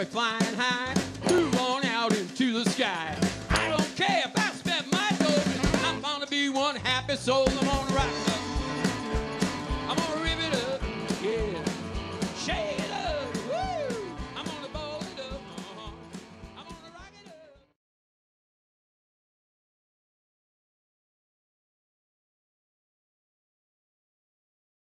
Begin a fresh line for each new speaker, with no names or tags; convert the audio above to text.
be flying high. Move on out into the sky. I don't care if I spend my dough. I'm gonna be one happy soul.